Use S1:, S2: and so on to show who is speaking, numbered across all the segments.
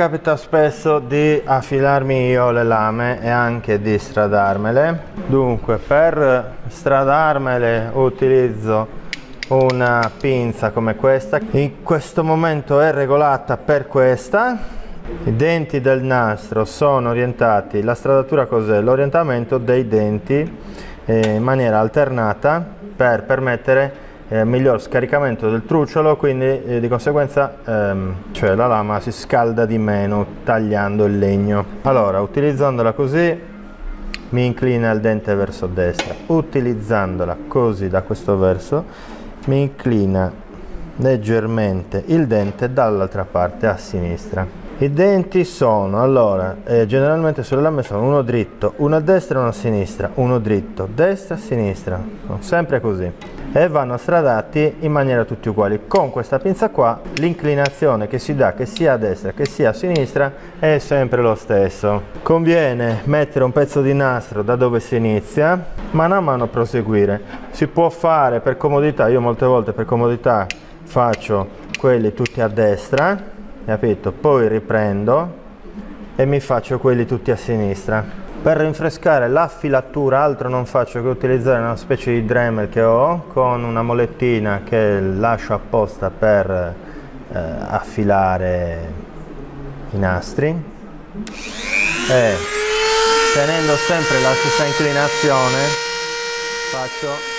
S1: capita spesso di affilarmi io le lame e anche di stradarmele. Dunque, per stradarmele utilizzo una pinza come questa. In questo momento è regolata per questa. I denti del nastro sono orientati, la stradatura cos'è? L'orientamento dei denti eh, in maniera alternata per permettere eh, miglior scaricamento del trucciolo quindi eh, di conseguenza ehm, cioè la lama si scalda di meno tagliando il legno. Allora utilizzandola così mi inclina il dente verso destra. Utilizzandola così da questo verso mi inclina leggermente il dente dall'altra parte a sinistra. I denti sono allora eh, generalmente sulle lame sono uno dritto uno a destra e uno a sinistra uno dritto destra sinistra sempre così e vanno stradati in maniera tutti uguali. Con questa pinza qua l'inclinazione che si dà che sia a destra che sia a sinistra è sempre lo stesso. Conviene mettere un pezzo di nastro da dove si inizia mano a mano proseguire. Si può fare per comodità io molte volte per comodità faccio quelli tutti a destra capito? Poi riprendo e mi faccio quelli tutti a sinistra per rinfrescare la filatura altro non faccio che utilizzare una specie di Dremel che ho con una molettina che lascio apposta per eh, affilare i nastri. E tenendo sempre la stessa inclinazione faccio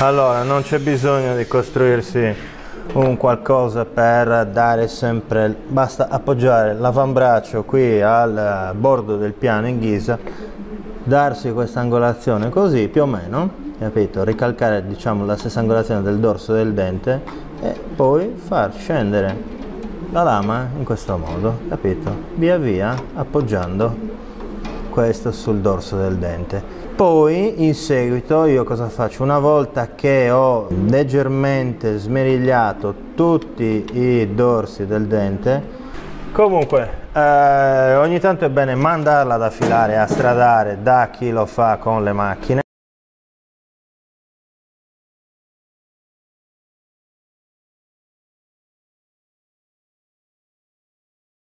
S1: Allora, non c'è bisogno di costruirsi un qualcosa per dare sempre, basta appoggiare l'avambraccio qui al bordo del piano in ghisa, darsi questa angolazione così più o meno, capito? Ricalcare diciamo la stessa angolazione del dorso del dente e poi far scendere la lama in questo modo, capito? Via via appoggiando questo sul dorso del dente poi in seguito io cosa faccio? Una volta che ho leggermente smerigliato tutti i dorsi del dente, comunque eh, ogni tanto è bene mandarla ad affilare, a stradare da chi lo fa con le macchine.